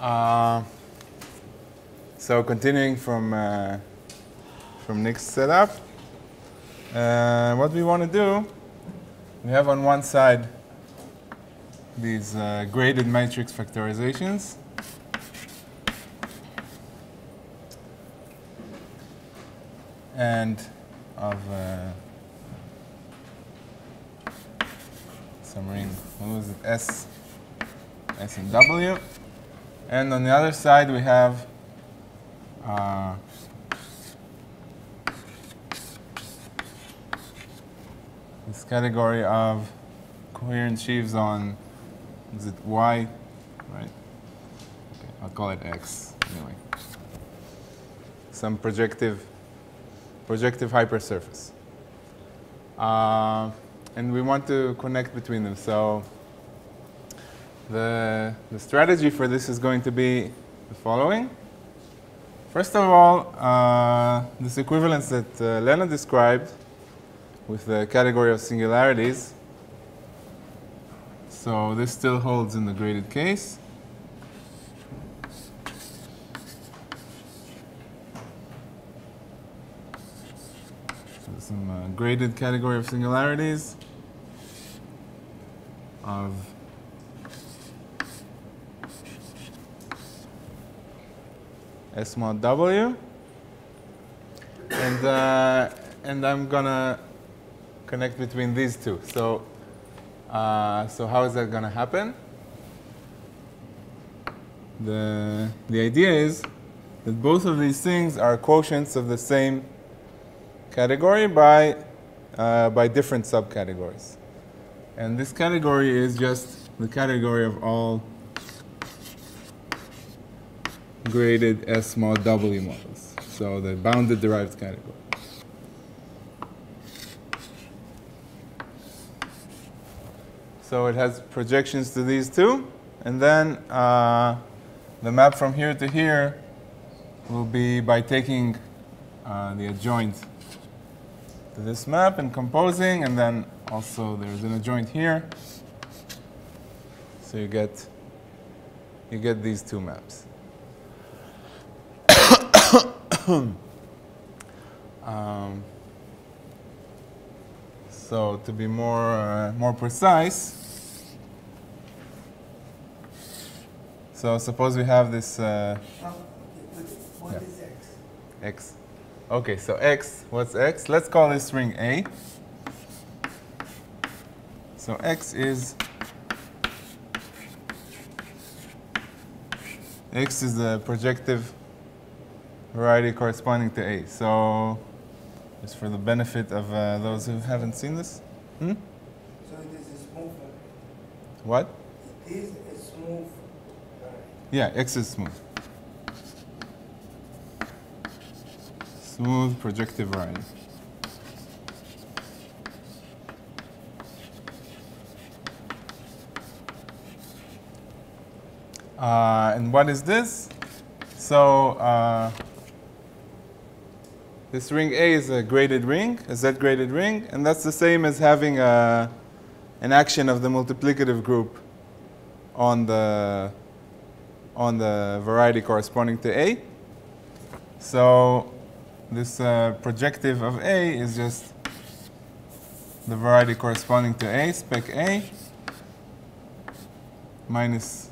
Uh, so continuing from uh, from Nick's setup, uh, what we want to do, we have on one side these uh, graded matrix factorizations. And of uh, some ring, what was it, S, S and W. And on the other side, we have uh, this category of coherent sheaves on, is it Y, right? Okay, I'll call it X anyway. Some projective, projective hypersurface. Uh, and we want to connect between them. So the, the strategy for this is going to be the following. First of all, uh, this equivalence that uh, Lena described with the category of singularities. So this still holds in the graded case. So some uh, graded category of singularities of S mod W. And, uh, and I'm going to connect between these two. So, uh, so how is that going to happen? The, the idea is that both of these things are quotients of the same category by, uh, by different subcategories. And this category is just the category of all graded S mod W modules. So the bounded derived category. So it has projections to these two. And then uh, the map from here to here will be by taking uh, the adjoint to this map and composing. And then also there's an adjoint here. So you get, you get these two maps. um, so to be more uh, more precise, so suppose we have this uh, What Yeah. is X? x. Okay, so x. What's x? Let's call this ring A. So x is x is the projective variety corresponding to A. So just for the benefit of uh, those who haven't seen this. Hmm? So it is a smooth variety. What? It is a smooth variety. Yeah, X is smooth. Smooth projective variety. Uh, and what is this? So uh, this ring A is a graded ring, a Z graded ring, and that's the same as having a, an action of the multiplicative group on the on the variety corresponding to A. So this uh, projective of A is just the variety corresponding to A, spec A, minus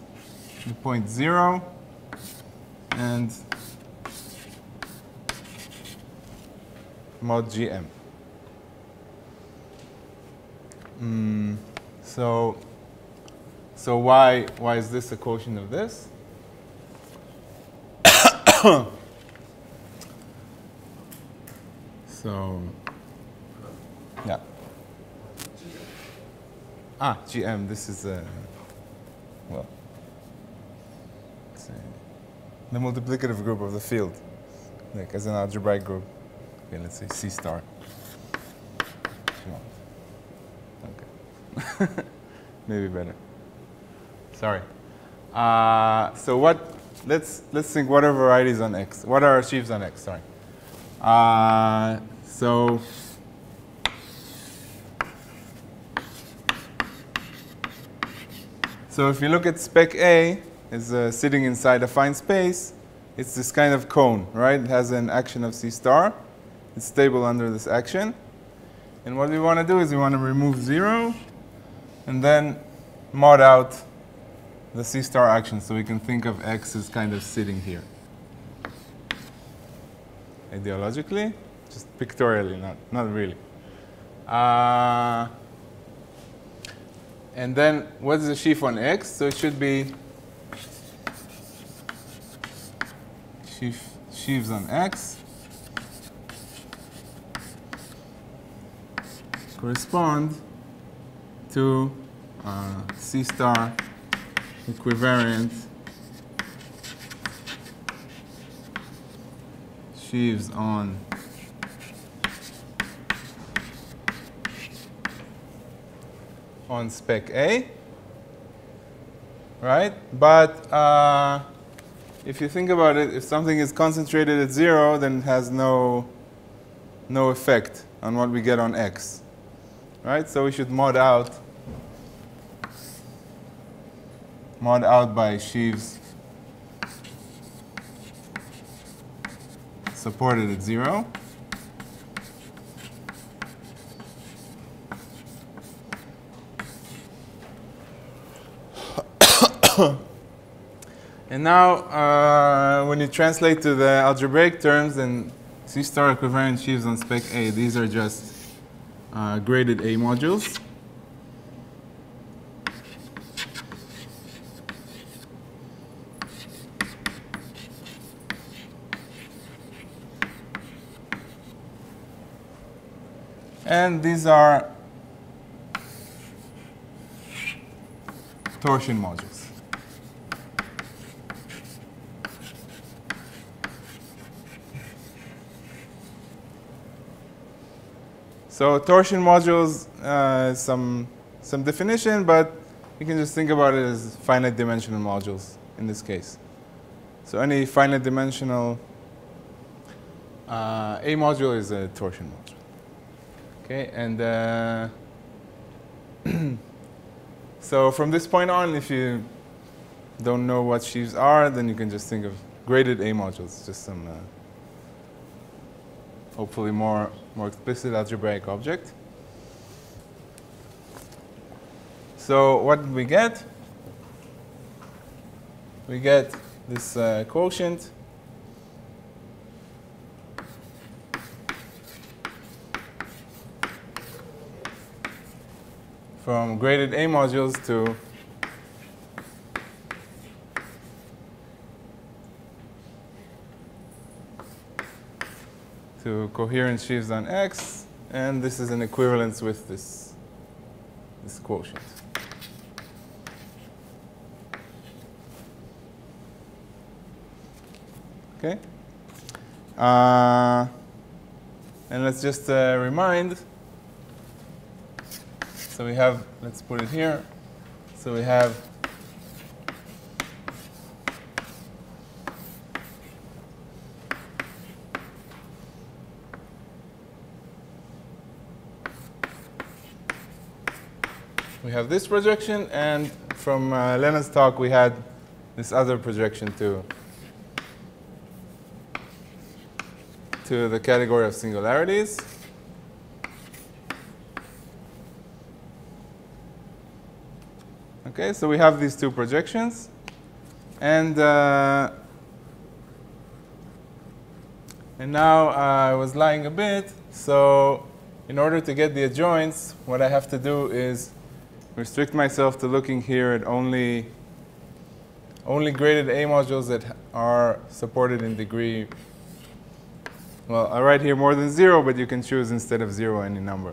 the point zero, and mod GM. Mm, so, so why, why is this a quotient of this? so, yeah. Ah, GM, this is, uh, well, uh, the multiplicative group of the field, like as an algebraic group. Okay, let's say C star. Okay. Maybe better. Sorry. Uh, so what? Let's let's think. What are varieties on X? What are sheaves on X? Sorry. Uh, so. So if you look at spec A, is uh, sitting inside affine space. It's this kind of cone, right? It has an action of C star. It's stable under this action. And what we want to do is we want to remove 0 and then mod out the C star action so we can think of X as kind of sitting here. Ideologically, just pictorially, not, not really. Uh, and then what is the sheaf on X? So it should be sheaf, sheaves on X correspond to uh, C star equivariant sheaves on. On spec A, right? But uh, if you think about it, if something is concentrated at zero, then it has no no effect on what we get on X, right? So we should mod out mod out by sheaves supported at zero. and now, uh, when you translate to the algebraic terms, then C star equivariant sheaves on spec A, these are just uh, graded A modules. And these are torsion modules. So torsion modules, uh, some some definition, but you can just think about it as finite dimensional modules in this case. So any finite dimensional uh, A module is a torsion module. Okay, and uh, so from this point on, if you don't know what sheaves are, then you can just think of graded A modules, just some uh, hopefully more, more explicit algebraic object. So what did we get? We get this uh, quotient from graded A modules to to coherent sheaves on X, and this is an equivalence with this, this quotient. Okay? Uh, and let's just uh, remind so we have, let's put it here. So we have we have this projection, and from uh, Lena's talk, we had this other projection too, to the category of singularities. Okay, so we have these two projections. And, uh, and now uh, I was lying a bit. So in order to get the adjoints, what I have to do is restrict myself to looking here at only, only graded A modules that are supported in degree. Well, I write here more than zero, but you can choose instead of zero any number.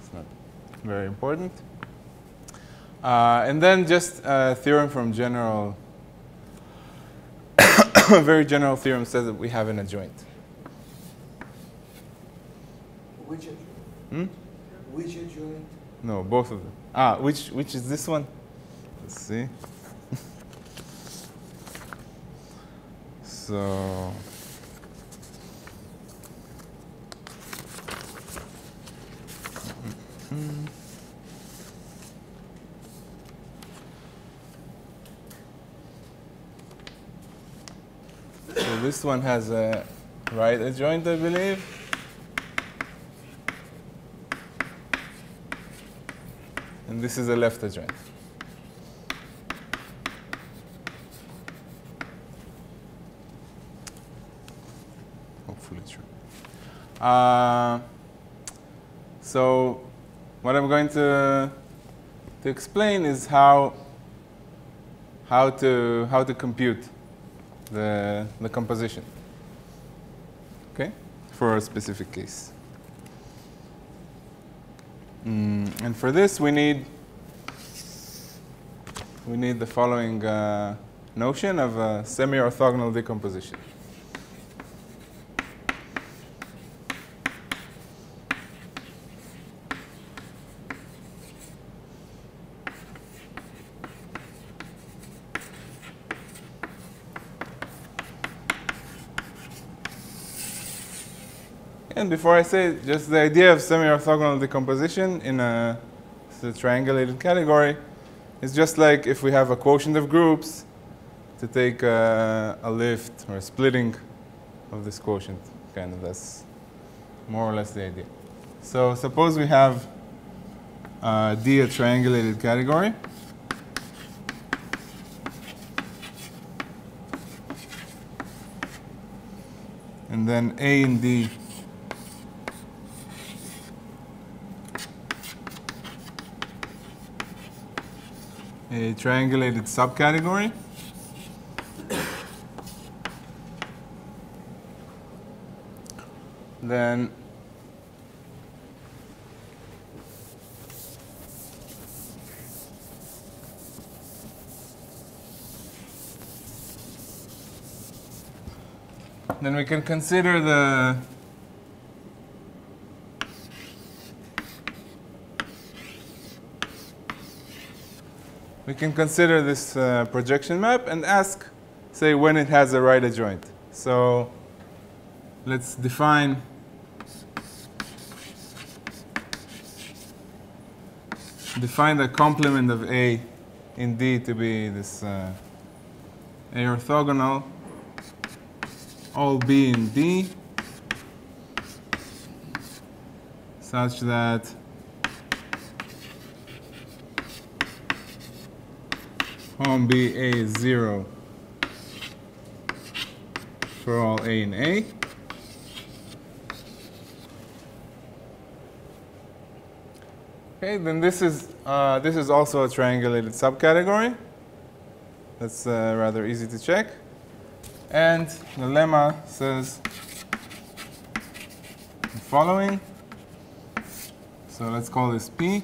It's not very important. Uh, and then just a theorem from general, a very general theorem says that we have an adjoint. Which adjoint? Hmm? Which adjoint? No, both of them. Ah, which, which is this one? Let's see. so so this one has a right adjoint, I believe. And this is a left adjoint. Hopefully true. Uh, so what I'm going to, to explain is how, how, to, how to compute the, the composition okay, for a specific case. Mm, and for this, we need we need the following uh, notion of a semi-orthogonal decomposition. And before I say just the idea of semi-orthogonal decomposition in a, a triangulated category is just like if we have a quotient of groups to take a, a lift or a splitting of this quotient. Kind of that's more or less the idea. So suppose we have uh, D a triangulated category. And then A and D a triangulated subcategory. then then we can consider the we can consider this uh, projection map and ask, say, when it has a right adjoint. So let's define define the complement of A in D to be this uh, A orthogonal, all B in D, such that Hom B A is 0 for all A and A. Okay, then this is, uh, this is also a triangulated subcategory. That's uh, rather easy to check. And the lemma says the following. So let's call this P.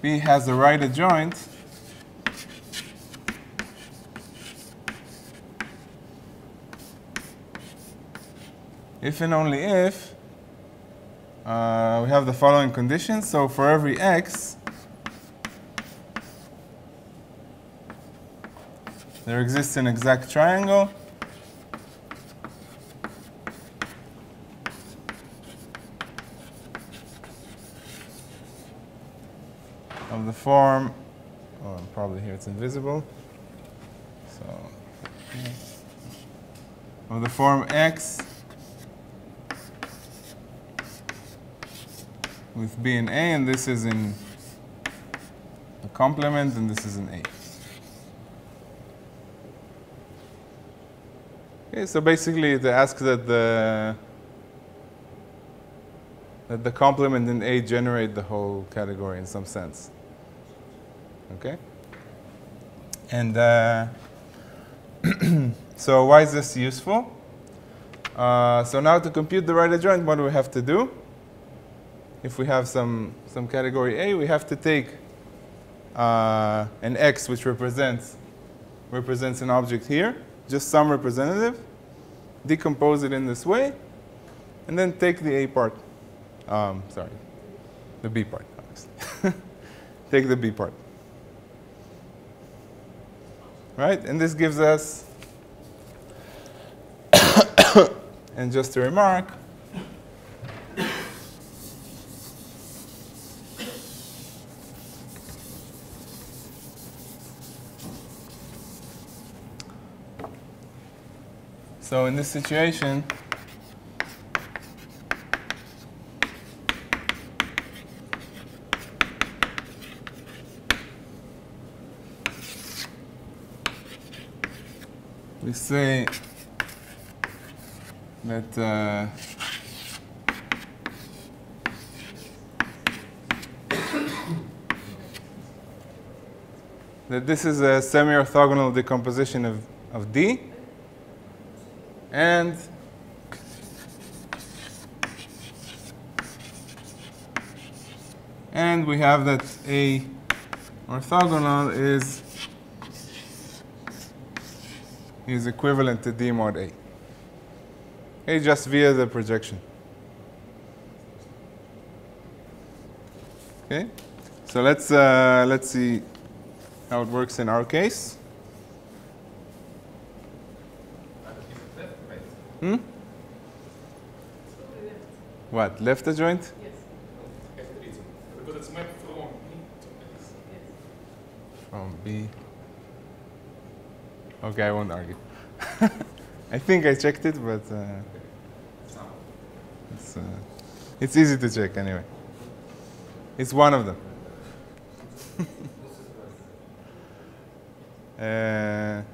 P has a right adjoint if and only if uh, we have the following conditions. So for every x, there exists an exact triangle form, oh, probably here it's invisible. So, of the form x with B and A, and this is in the complement, and this is in A. Okay, so basically it asks that the that the complement in A generate the whole category in some sense. Okay? And uh, so why is this useful? Uh, so now to compute the right adjoint, what do we have to do? If we have some, some category A, we have to take uh, an x which represents, represents an object here, just some representative, decompose it in this way, and then take the A part. Um, sorry, the B part, obviously. take the B part right? And this gives us, and just a remark, So in this situation, we say that uh, that this is a semi-orthogonal decomposition of, of D. And and we have that A orthogonal is is equivalent to D mod A. Okay, just via the projection. Okay, so let's uh, let's see how it works in our case. Hmm? What, left adjoint? Because it's mapped from B to X. From B. Okay, I won't argue. I think I checked it, but uh, it's, uh, it's easy to check anyway. It's one of them. uh, yeah.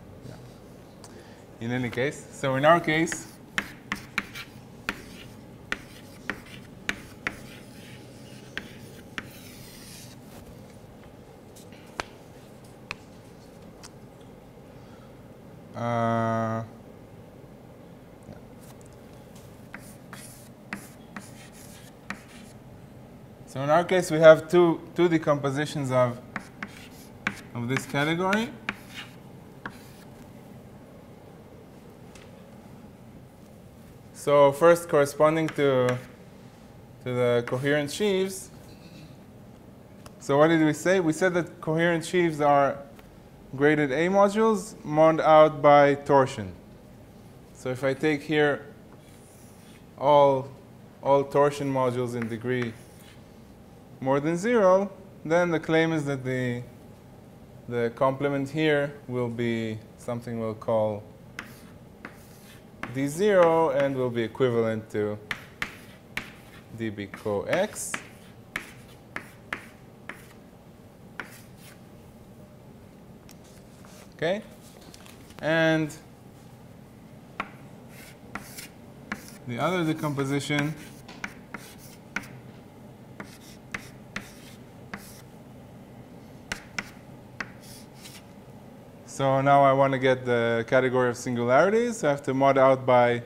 In any case, so in our case, our case, we have two, two decompositions of, of this category. So first, corresponding to, to the coherent sheaves. So what did we say? We said that coherent sheaves are graded A modules mod out by torsion. So if I take here all, all torsion modules in degree more than zero, then the claim is that the, the complement here will be something we'll call d0 and will be equivalent to db co x. Okay? And the other decomposition So now I want to get the category of singularities. I have to mod out by,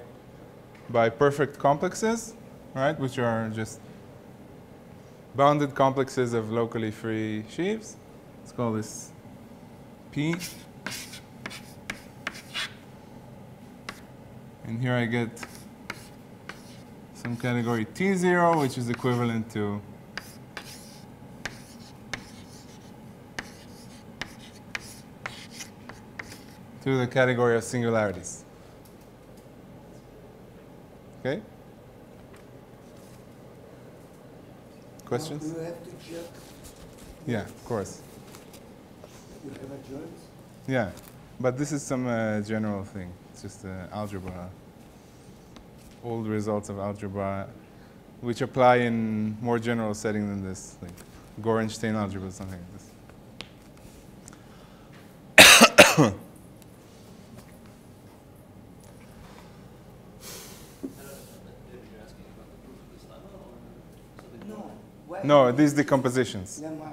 by perfect complexes, right, which are just bounded complexes of locally free sheaves. Let's call this P. And here I get some category T0, which is equivalent to the category of singularities. Okay? Questions? Do you have to check? Yeah, of course. You have a joint? Yeah, but this is some uh, general thing. It's just uh, algebra, old results of algebra, which apply in more general setting than this, like Gorenstein algebra, something like this. No. Why? No, these decompositions. Lemma.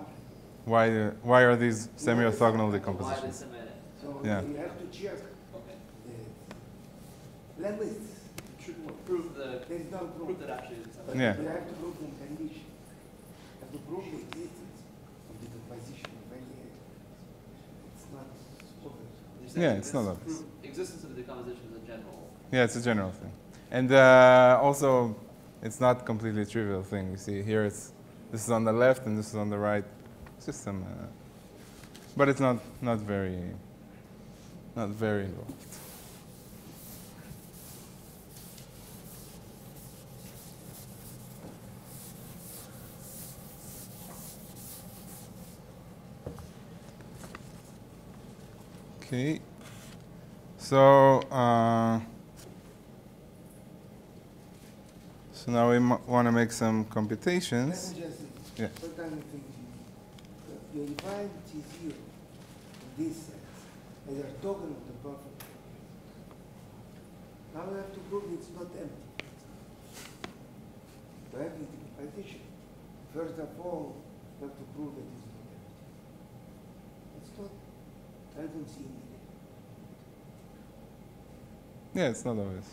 Why, uh, why are these semi-orthogonal decompositions? So Yeah. you have to check Okay. the limits. Should prove the, There is no prove that actually it's Yeah. you have to prove the condition. You have to prove the existence of the decomposition of any. It's not obvious. Yeah, it's not obvious. Existence of the decomposition is a general. Yeah, it's a general thing. And uh, also, it's not completely trivial thing. You see here, it's this is on the left and this is on the right. It's just some, uh, but it's not not very not very involved. Okay. So. Uh, So now we want to make some Let computations. me just Yeah. what kind of you, you define T zero in this sense, and you're talking of the buffer. Now we have to prove it's not empty. To have the decomposition, first of all, you have to prove that it's not empty. It's not, I don't see any. Yeah, it's not obvious.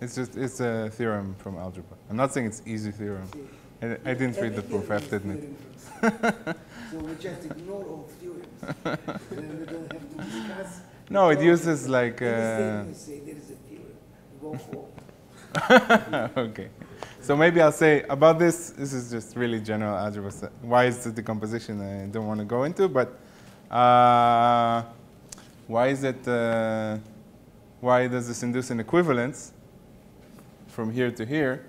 It's just it's a theorem from algebra. I'm not saying it's easy theorem. I, I didn't read the proof. I have to admit. is theorem from So we just ignore all theorems. Then we don't have to discuss. No, it uses like. Uh, you say there is a theorem, go home. okay. So maybe I'll say about this. This is just really general algebra. Why is the decomposition? I don't want to go into, but uh, why is it? Uh, why does this induce an equivalence from here to here?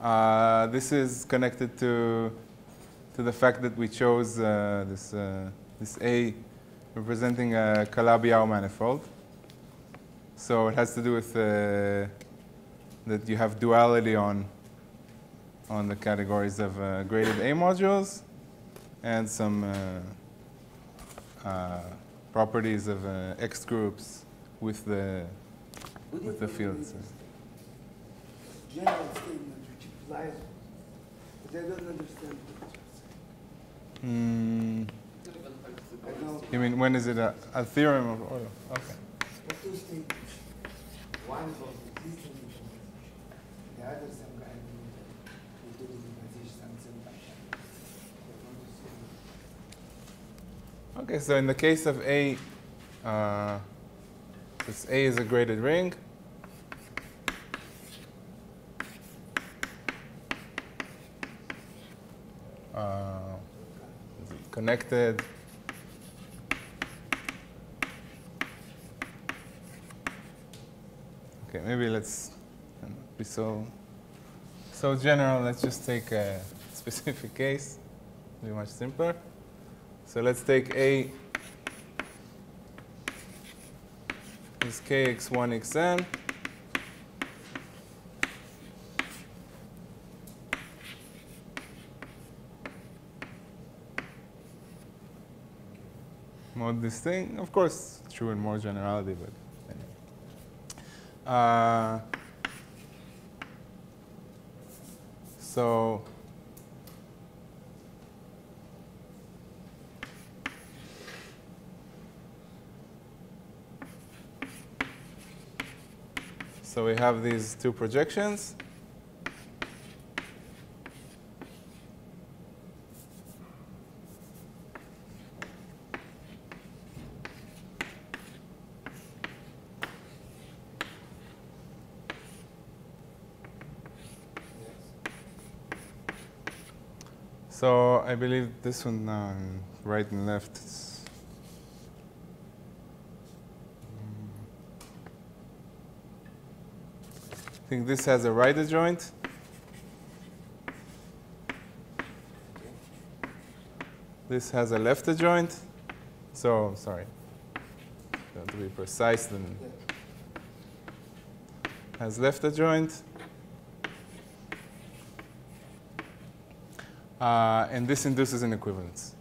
Uh, this is connected to to the fact that we chose uh, this uh, this A representing a Calabi-Yau manifold. So it has to do with uh, that you have duality on on the categories of uh, graded A modules and some uh, properties of Ext groups with the With the fields, General statement which applies, but I don't understand what you're saying. mm, you mean when is it a, a theorem of Orlov? Okay. what two statements? One was existing decomposition, the other some kind of, we do decomposition, something like that. I want to see. Okay, so in the case of A, uh, since A is a graded ring, uh, connected. Okay, maybe let's be so so general. Let's just take a specific case. Be much simpler. So let's take A is kx1xn. This thing. Of course, true in more generality, but anyway. Uh, so So we have these two projections. So I believe this one now, and right and left. It's mm, I think this has a right adjoint. This has a left adjoint. So, sorry. To be precise, then has left adjoint. Uh, and this induces an equivalence.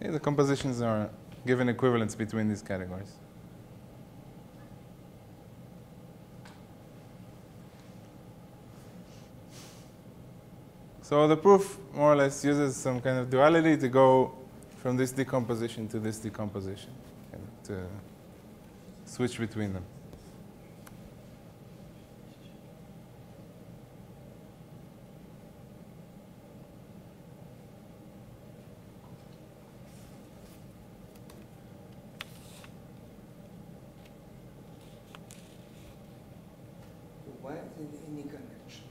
Yeah, the compositions are given equivalence between these categories. So the proof more or less uses some kind of duality to go from this decomposition to this decomposition, and to switch between them. Why is there any connection?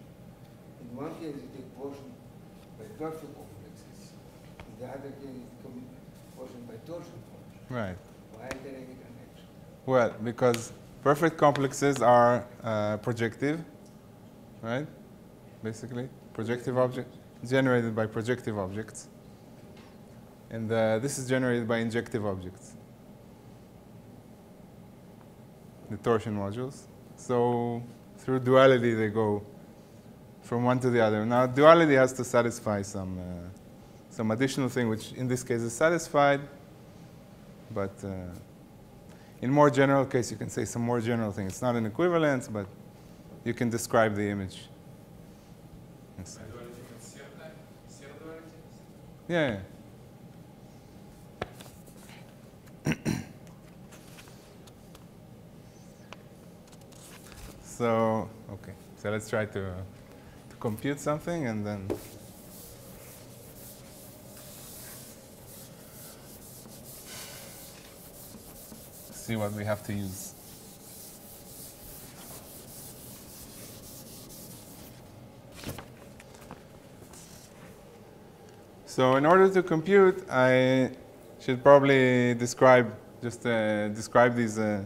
In one case, you take portion by complexes, in the other case, you take portion by torsion. Right. Well, because perfect complexes are uh, projective, right? Basically, projective object generated by projective objects. And uh, this is generated by injective objects, the torsion modules. So through duality, they go from one to the other. Now, duality has to satisfy some, uh, some additional thing, which in this case is satisfied. But uh, in more general case, you can say some more general thing. It's not an equivalence, but you can describe the image. Yes. By duality, you mean Serre type? Serre duality? Yeah. yeah. so, okay. So let's try to, to compute something and then. See what we have to use. So in order to compute, I should probably describe just uh, describe these uh,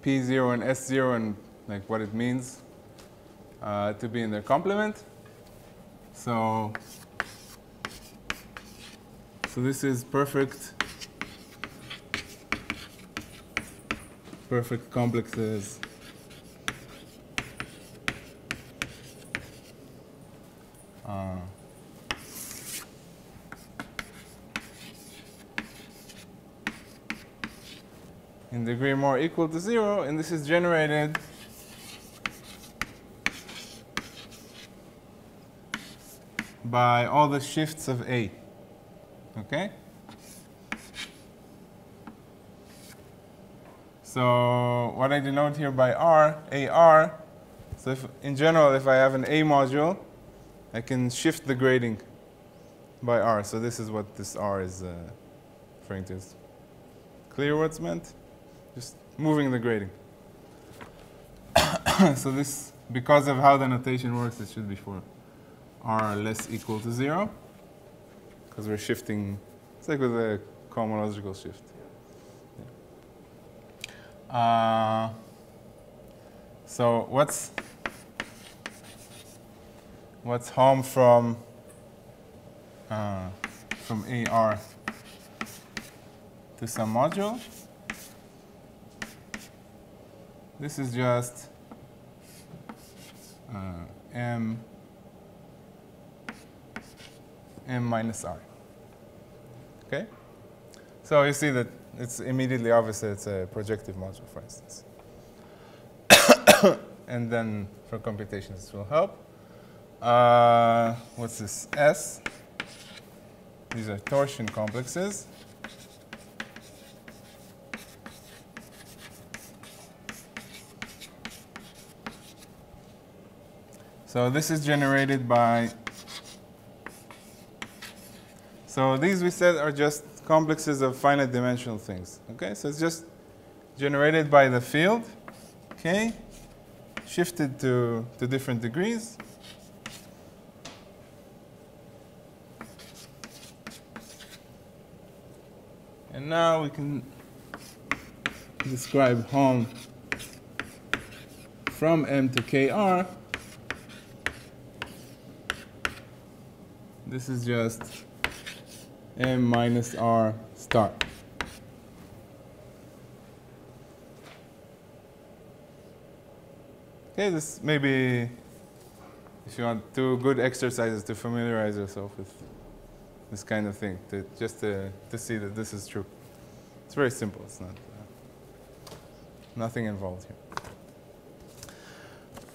P0 and S0 and like what it means uh, to be in their complement. So so this is perfect perfect complexes uh, in degree more equal to zero, and this is generated by all the shifts of A. Okay? So what I denote here by R, AR, so if, in general, if I have an A module, I can shift the grading by R. So this is what this R is uh, referring to. Is clear what's meant? Just moving the grading. so this, because of how the notation works, it should be for r less equal to 0. Because we're shifting, it's like with a cohomological shift. Uh, so what's what's Hom from uh, from AR to some module? This is just uh, m m minus r. Okay? So you see that it's immediately obvious that it's a projective module, for instance. and then for computations, this will help. Uh, what's this? S. These are torsion complexes. So this is generated by, so these we said are just complexes of finite dimensional things. Okay, so it's just generated by the field, okay, shifted to, to different degrees. And now we can describe Hom from M to KR. This is just M minus R star. Okay, this may be, if you want, two good exercises to familiarize yourself with this kind of thing, to, just to, to see that this is true. It's very simple. It's not uh, nothing involved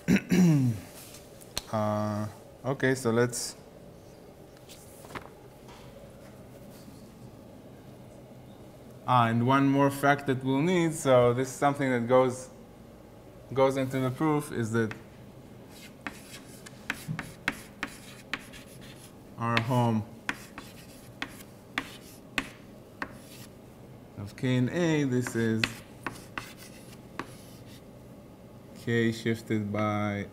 here. uh, okay, so let's. Ah, and one more fact that we'll need. So this is something that goes goes into the proof is that our Hom of k and a, this is k shifted by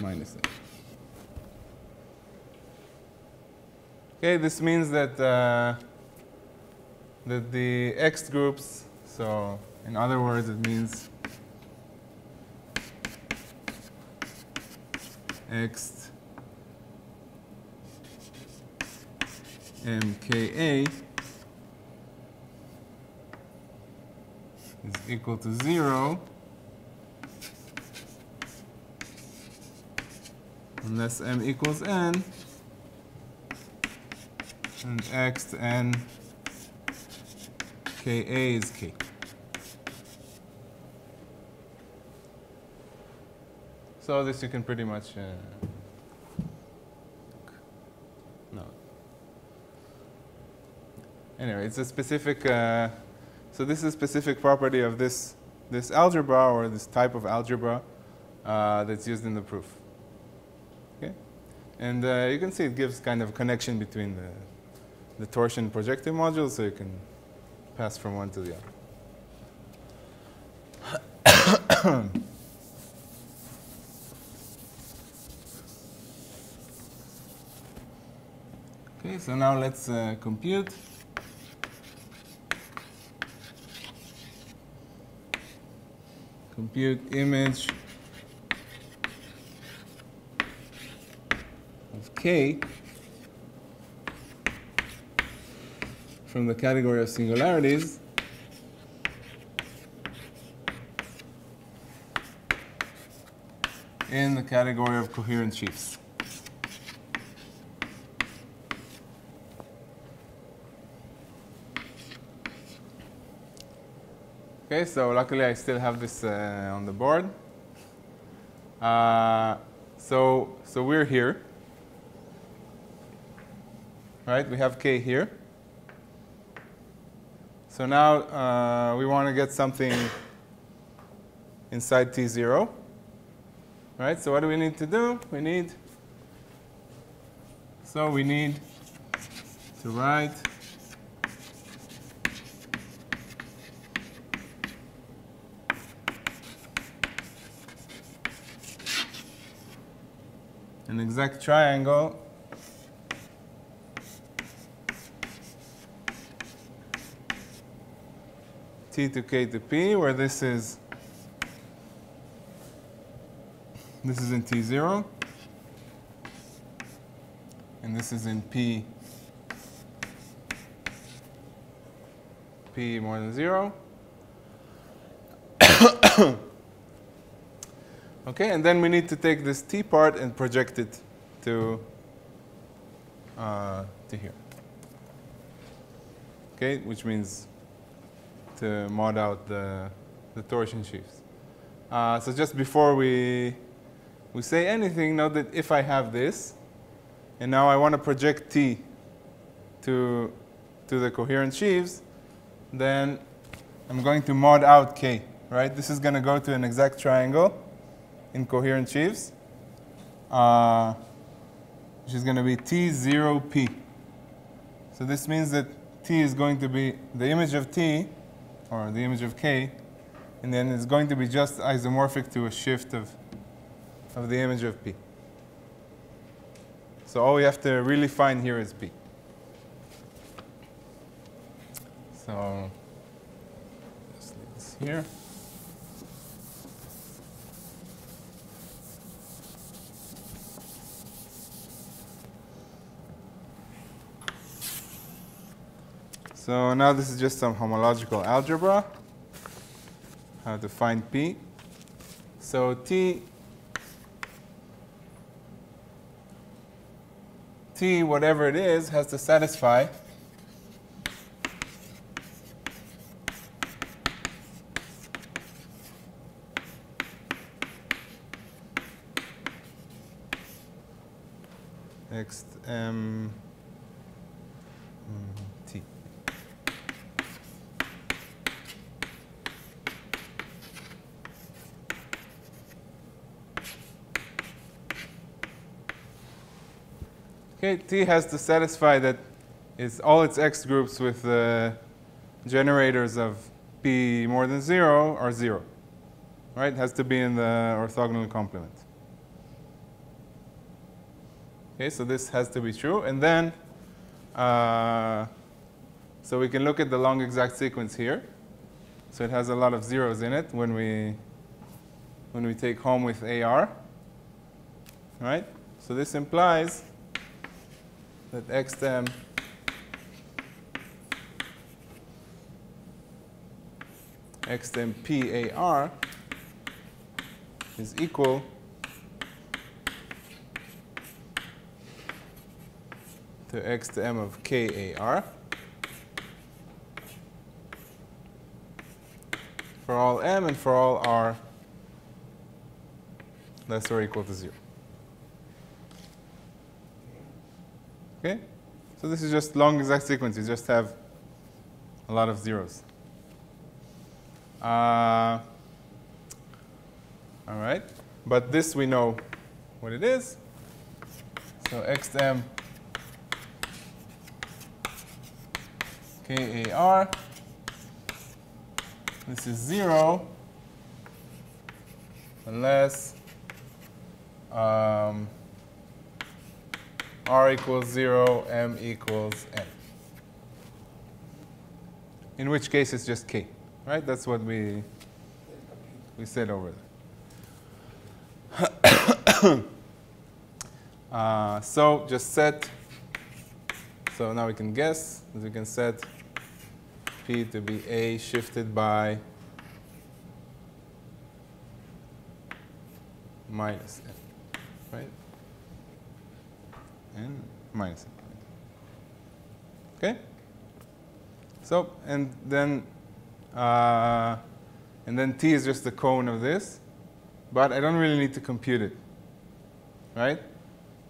minus a. Okay, this means that uh, that the Ext groups, so in other words, it means x mka is equal to 0 unless m equals n and x to n ka is k. So this you can pretty much uh, no. Anyway, it's a specific. Uh, so this is a specific property of this this algebra or this type of algebra uh, that's used in the proof. Okay, and uh, you can see it gives kind of a connection between the the torsion projective module, so you can pass from one to the other. okay, so now let's uh, compute. Compute image of K from the category of singularities in the category of coherent sheaves. Okay, so luckily I still have this uh, on the board. Uh, so, so we're here, right? We have k here. So now uh, we want to get something inside T0. Right? So what do we need to do? We need, so we need to write an exact triangle t to k to p, where this is this is in t0, and this is in p p more than 0. okay, and then we need to take this t part and project it to uh, to here. Okay, which means to mod out the, the torsion sheaves. Uh, so just before we, we say anything, note that if I have this, and now I want to project T to, to the coherent sheaves, then I'm going to mod out K, right? This is going to go to an exact triangle in coherent sheaves, uh, which is going to be T0P. So this means that T is going to be the image of T or the image of k, and then it's going to be just isomorphic to a shift of, of the image of p. So all we have to really find here is p. So just leave this here. So now this is just some homological algebra, how to find P. So T, T, whatever it is, has to satisfy Next, M mm, T. T has to satisfy that it's all its Ext groups with the generators of P more than zero are zero. Right? It has to be in the orthogonal complement. Okay, so this has to be true. And then, uh, so we can look at the long exact sequence here. So it has a lot of zeros in it when we, when we take Hom with AR. Right? So this implies that xm par is equal to x to m of kar for all m and for all r less or equal to 0. Okay? So this is just long exact sequence. You just have a lot of zeros. Uh, all right. But this we know what it is. So x to m KAR. This is 0 unless um, r equals 0, m equals n. In which case it's just k, right? That's what we, we said over there. uh, so just set, so now we can guess, that we can set p to be a shifted by minus n, right? And minus. Okay? So, and then, uh, and then t is just the cone of this, but I don't really need to compute it, right?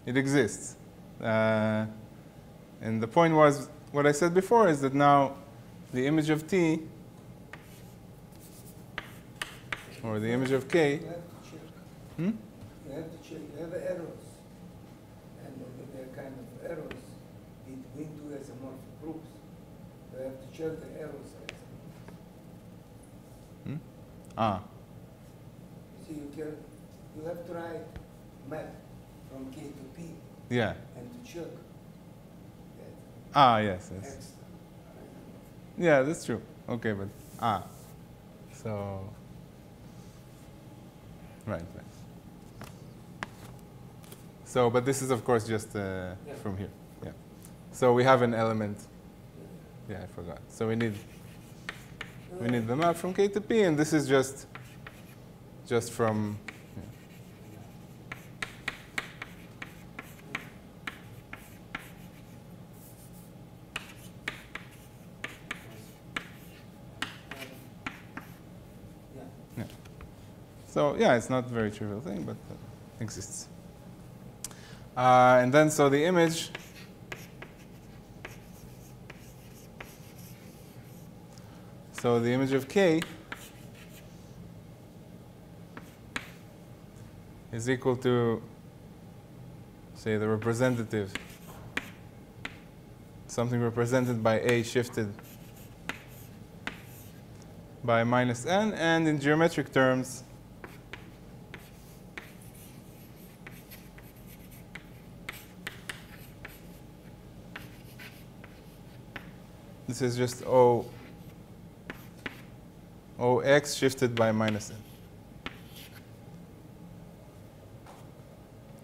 It exists. Uh, and the point was, what I said before is that now the image of t, or the image of k, You have to check. hmm? You have to check. You have errors. And the- there are kind of errors between two isomorphic groups. You have to check the errors. Hmm? Ah, You see, you can, you have to write map from K to P yeah. and to check Ah, yes, yes. X. Yeah, that's true. Okay, but ah, so right, right. So, but this is of course just uh, Yeah. from here. Yeah. So we have an element. Yeah, I forgot. So we need we need the map from K to P, and this is just just from. yeah. So yeah, it's not a very trivial thing, but exists. Uh, and then so the image. So the image of k is equal to, say, the representative, something represented by a shifted by minus n, and in geometric terms, this is just O, Ox shifted by minus n.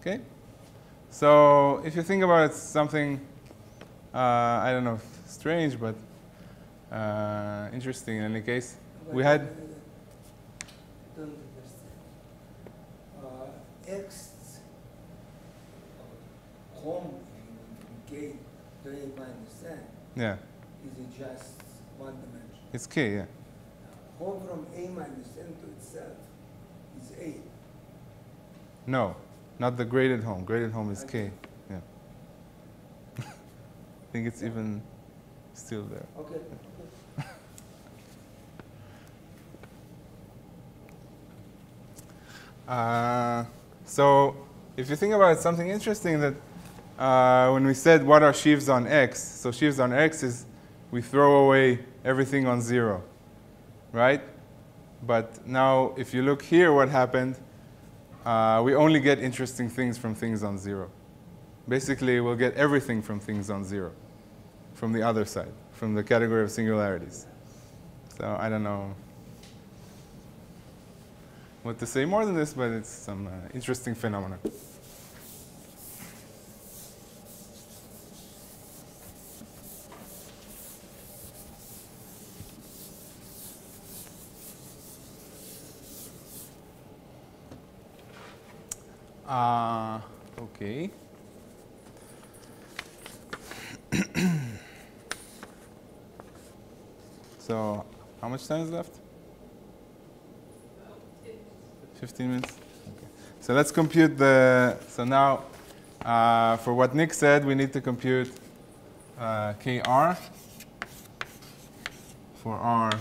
Okay? So if you think about it, something, uh, I don't know, if strange, but uh, interesting in any case. We had- I Don't understand. Uh, X Hom from K to A minus N Yeah, is it just one dimension. it's k, yeah. Hom from A minus N to itself is A. No, not the graded Hom. Graded Hom is Okay. k. Yeah. I think it's even still there. Okay. Uh, so if you think about it, something interesting that uh, when we said what are sheaves on X, so sheaves on X is we throw away everything on zero, right? But now if you look here, what happened, uh, we only get interesting things from things on zero. Basically, we'll get everything from things on zero, from the other side, from the category of singularities. So I don't know what to say more than this, but it's some uh, interesting phenomenon. Uh, okay. so, how much time is left? 15 minutes? Okay. So let's compute the, so now uh, for what Nick said, we need to compute uh, KR for R.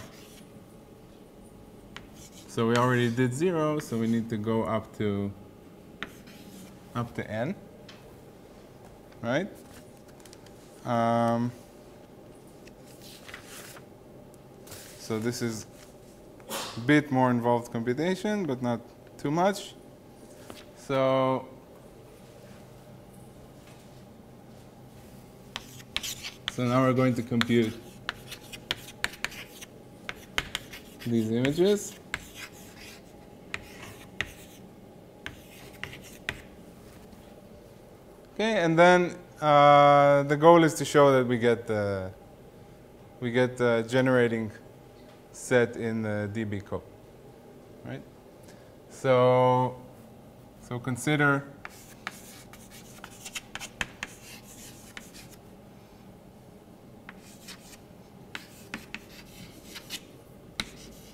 So we already did zero, so we need to go up to up to n, right? Um, so this is a bit more involved computation, but not too much. So so now we're going to compute these images. Okay, and then uh, the goal is to show that we get the we get the generating set in the DB code, right? So so consider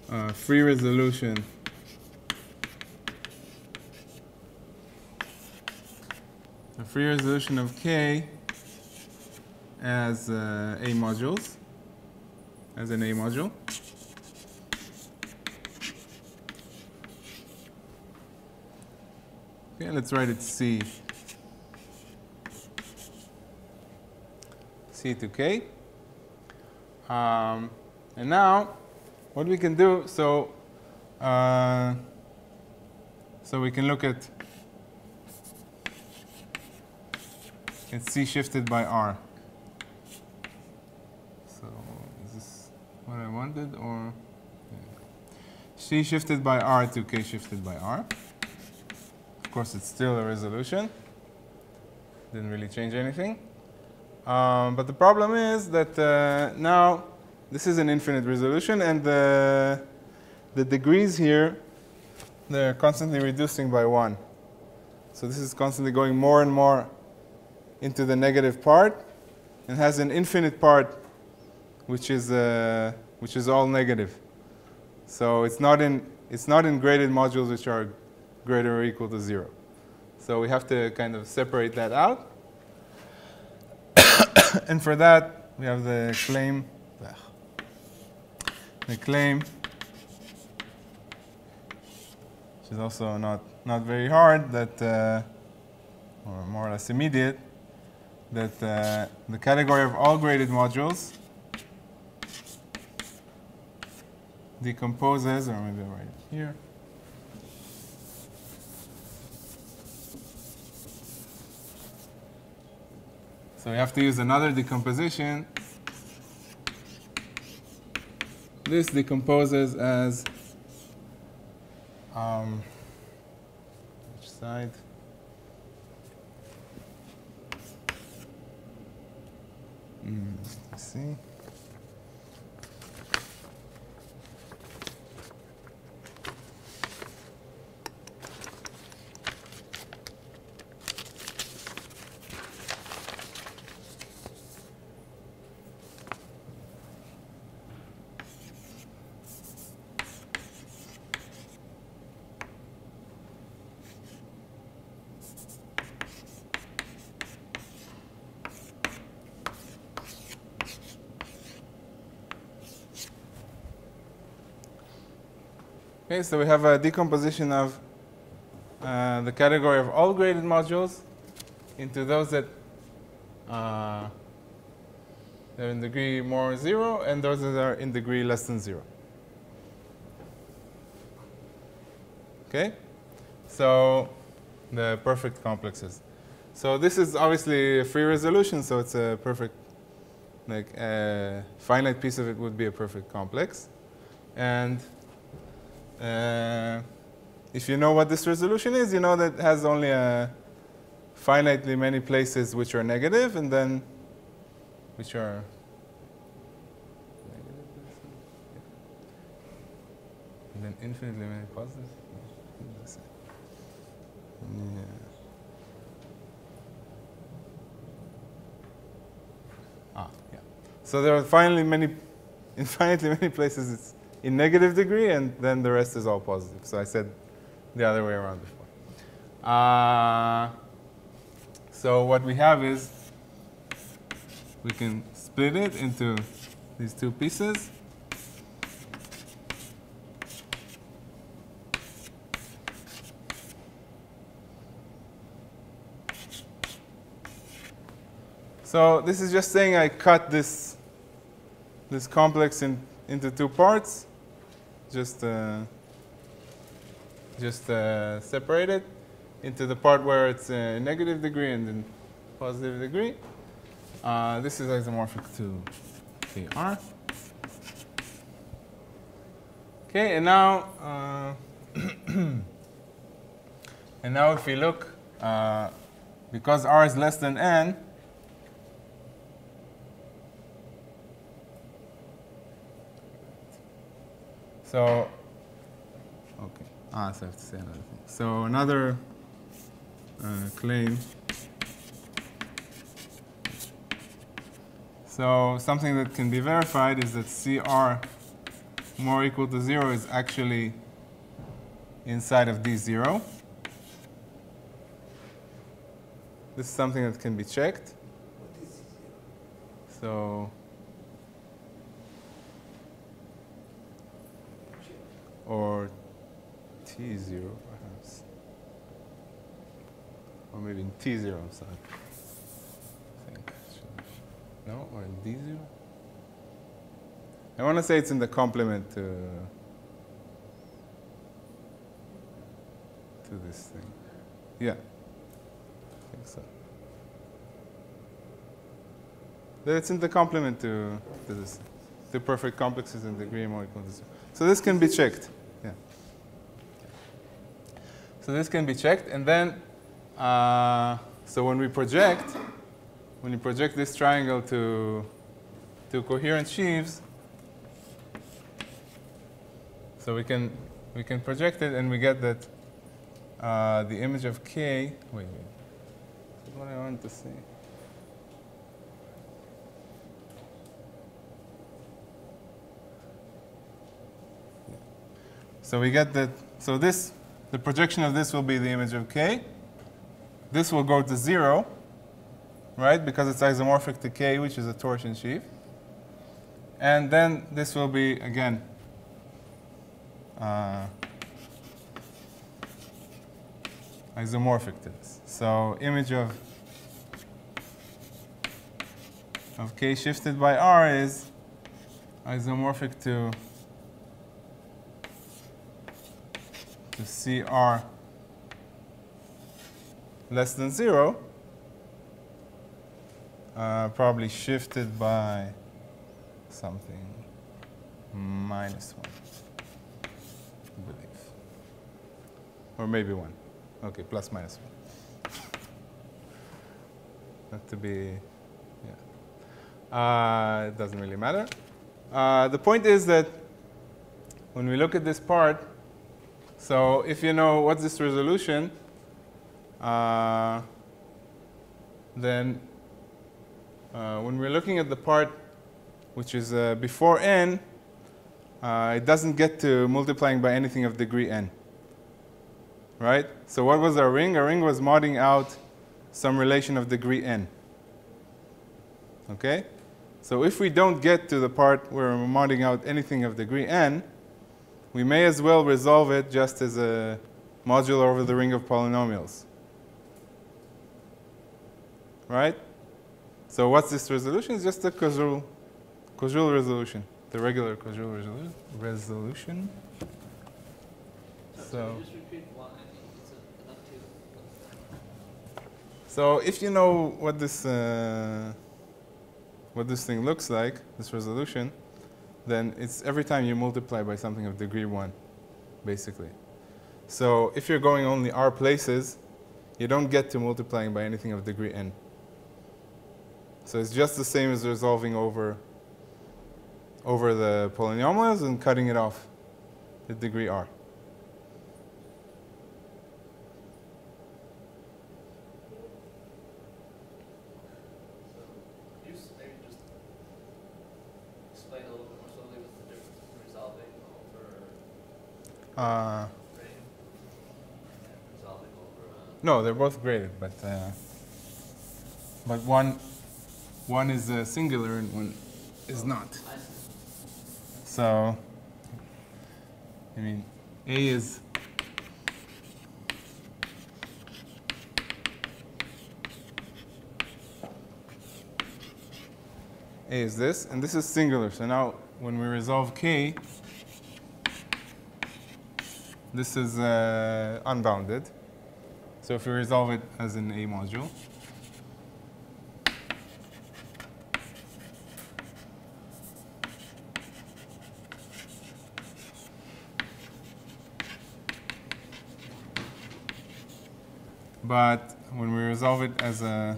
uh, free resolution free resolution of k as uh, a modules as an a module. Okay let's write it c. C to k. Um, and now what we can do so uh, so we can look at it's C shifted by R. So is this what I wanted or. C shifted by R to K shifted by R. Of course it's still a resolution. Didn't really change anything. Um, but the problem is that uh, now this is an infinite resolution and the, the degrees here they're constantly reducing by one. So this is constantly going more and more into the negative part and has an infinite part which is uh, which is all negative. So it's not in it's not in graded modules which are greater or equal to zero. So we have to kind of separate that out. and for that we have the claim the claim which is also not not very hard that uh, or more or less immediate that uh, the category of all graded modules decomposes, or maybe I'll write it here. So we have to use another decomposition. This decomposes as um, which side? Mm, let's Okay, so we have a decomposition of uh, the category of all graded modules into those that uh, they're in degree more zero and those that are in degree less than zero. Okay, so the perfect complexes. So this is obviously a free resolution, so it's a perfect, like a finite piece of it would be a perfect complex, and uh, if you know what this resolution is, you know that it has only a finitely many places which are negative and then which are. And then infinitely many positive. Yeah. Ah, yeah. So there are finally many, infinitely many places it's in negative degree, and then the rest is all positive. So I said the other way around before. Uh, so what we have is we can split it into these two pieces. So this is just saying I cut this this complex in, into two parts. Just uh, just uh, separate it into the part where it's a negative degree and then positive degree. Uh, this is isomorphic to KR. Okay, and now uh, and now if we look, uh, because R is less than N, So, okay. Ah, so I have to say another thing. So another uh, claim. So something that can be verified is that CR more equal to 0 is actually inside of D0. This is something that can be checked. So or T0 perhaps. Or maybe in T0, I'm sorry. I think. No, or in D0? I want to say it's in the complement to, to this thing. Yeah. I think so. That it's in the complement to, to this. The perfect complexes in equal to zero. So this can be checked. So this can be checked, and then uh, so when we project, when you project this triangle to to coherent sheaves, so we can we can project it, and we get that uh, the image of k. Wait, wait. That's what I wanted to say. So we get that, so this, the projection of this will be the image of k. This will go to zero, right, because it's isomorphic to k, which is a torsion sheaf. And then this will be, again, uh, isomorphic to this. So image of, of k shifted by r is isomorphic to to CR less than zero, uh, probably shifted by something minus one, I believe. Or maybe one. Okay, plus minus one. Not to be, yeah. Uh, it doesn't really matter. Uh, the point is that when we look at this part, so if you know what's this resolution, uh, then uh, when we're looking at the part which is uh, before n, uh, it doesn't get to multiplying by anything of degree n. Right? So what was our ring? Our ring was modding out some relation of degree n. Okay? So if we don't get to the part where we're modding out anything of degree n, we may as well resolve it just as a modular over the ring of polynomials. Right? So what's this resolution? It's just a Koszul, Koszul resolution, the regular Koszul resolu- resolution. So, So- can you just repeat why it's a- enough to. So if you know what this uh, what this thing looks like, this resolution, then it's every time you multiply by something of degree one, basically. So if you're going only r places, you don't get to multiplying by anything of degree n. So it's just the same as resolving over over the polynomials and cutting it off at degree r. You s- maybe just Uh, no, they're both graded, but uh, but one one is uh, singular and one is not. So, I mean, A is A is this, and this is singular. So now, when we resolve K, this is uh, unbounded. So if we resolve it as an A module, But when we resolve it as a,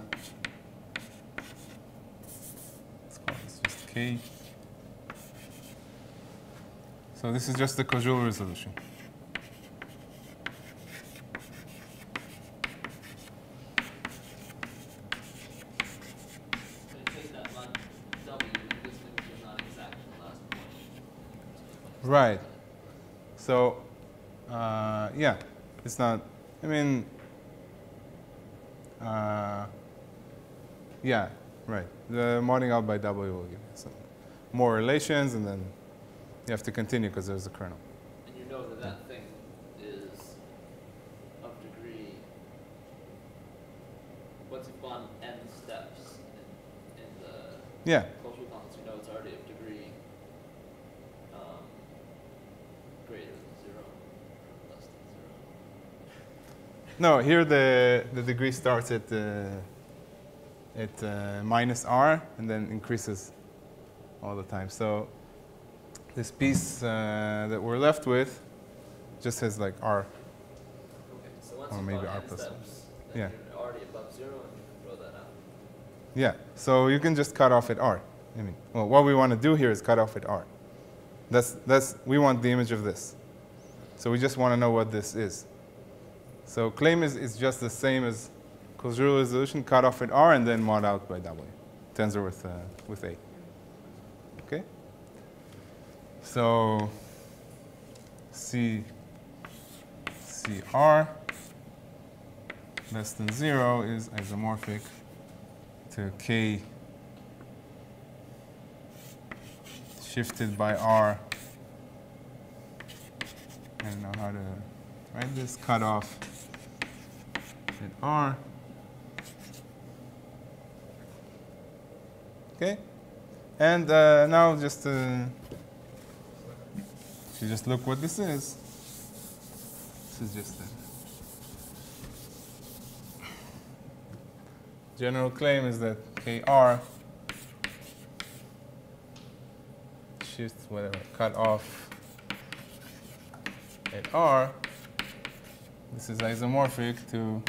let's call this just k. So this is just the Koszul resolution. So you take that line W, and this means you're not exact in the last point. Right. So, uh, yeah, it's not. I mean, uh, yeah, right. The modding out by W will give you some more relations, and then you have to continue because there's a kernel. And you know that that thing is of degree, once you've gone n steps in, in the Yeah, Koszul complex, you know it's already of degree um, greater than zero, or less than zero. No, here the, the degree starts at, uh, at uh, minus r and then increases all the time. So this piece uh, that we're left with just has like r. Okay, so Or maybe r plus one. steps, Yeah. you're already above zero and you can throw that out. Yeah, so you can just cut off at r. I mean, well, what we want to do here is cut off at r. That's, that's, we want the image of this. So we just want to know what this is. So claim is, is just the same as Koszul resolution, cut off at r and then mod out by w, tensor with, uh, with a. Okay? So C, CR less than 0 is isomorphic to k shifted by r. I don't know how to write this. Cut at r. Okay, and uh, now just uh, you just look what this is. This is just a general claim is that kr shift whatever cut off at r this is isomorphic to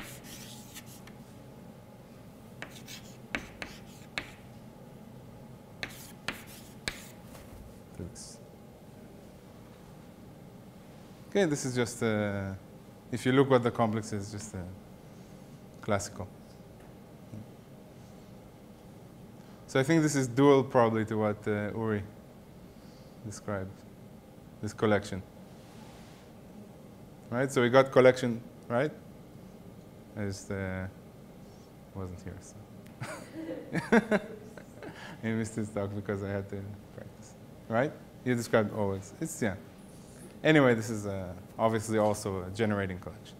this. Okay, this is just uh, if you look what the complex is, just uh, classical. So I think this is dual probably to what uh, Uri described, this collection. Right, so we got collection, right? I just uh, wasn't here, so. I missed his talk because I had to practice. Right? You described always. It's, yeah. Anyway, this is uh, obviously also a generating collection.